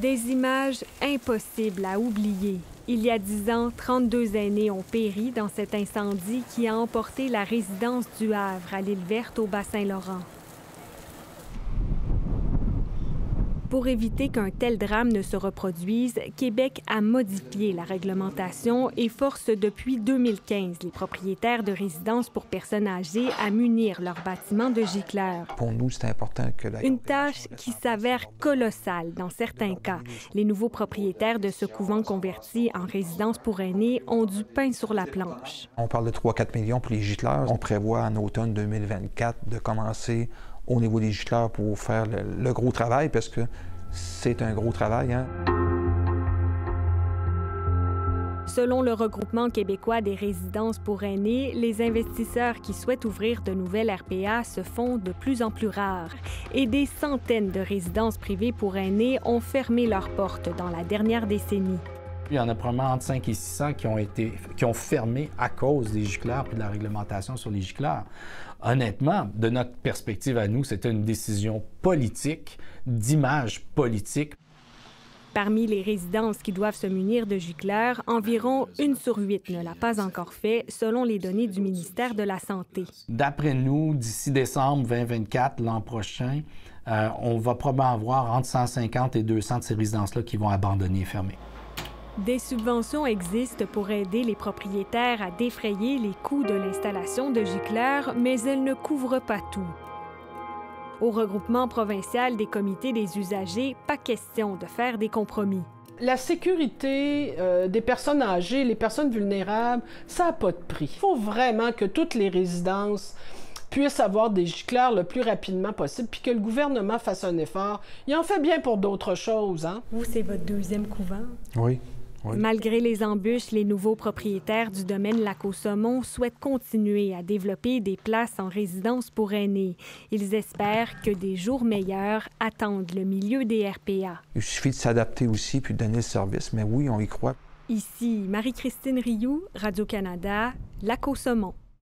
Des images impossibles à oublier. Il y a dix ans, 32 aînés ont péri dans cet incendie qui a emporté la résidence du Havre à l'île verte au Bas-Saint-Laurent. Pour éviter qu'un tel drame ne se reproduise, Québec a modifié la réglementation et force depuis 2015 les propriétaires de résidences pour personnes âgées à munir leurs bâtiments de gicleurs. Pour nous, c'est important que la... Une tâche qui s'avère colossale dans certains cas. Les nouveaux propriétaires de ce couvent converti en résidence pour aînés ont du pain sur la planche. On parle de 3-4 millions pour les gicleurs. On prévoit en automne 2024 de commencer au niveau gicleurs pour faire le, gros travail parce que c'est un gros travail. Hein. Selon le regroupement québécois des résidences pour aînés, les investisseurs qui souhaitent ouvrir de nouvelles RPA se font de plus en plus rares et des centaines de résidences privées pour aînés ont fermé leurs portes dans la dernière décennie. Il y en a probablement entre 5 et 600 qui ont, été, qui ont fermé à cause des gicleurs et de la réglementation sur les gicleurs. Honnêtement, de notre perspective à nous, c'était une décision politique, d'image politique. Parmi les résidences qui doivent se munir de gicleurs, environ une sur huit ne l'a pas encore fait, selon les données du ministère de la Santé. D'après nous, d'ici décembre 2024, l'an prochain, euh, on va probablement avoir entre 150 et 200 de ces résidences-là qui vont abandonner et fermer. Des subventions existent pour aider les propriétaires à défrayer les coûts de l'installation de gicleurs, mais elles ne couvrent pas tout. Au regroupement provincial des comités des usagers, pas question de faire des compromis. La sécurité euh, des personnes âgées, les personnes vulnérables, ça n'a pas de prix. Il faut vraiment que toutes les résidences puissent avoir des gicleurs le plus rapidement possible, puis que le gouvernement fasse un effort. Il en fait bien pour d'autres choses. Hein? Vous, c'est votre deuxième couvent? Oui. Malgré les embûches, les nouveaux propriétaires du domaine Lac-au-Saumon souhaitent continuer à développer des places en résidence pour aînés. Ils espèrent que des jours meilleurs attendent le milieu des RPA. Il suffit de s'adapter aussi puis de donner le service, mais oui, on y croit. Ici Marie-Christine Rioux, Radio-Canada, Lac-au-Saumon.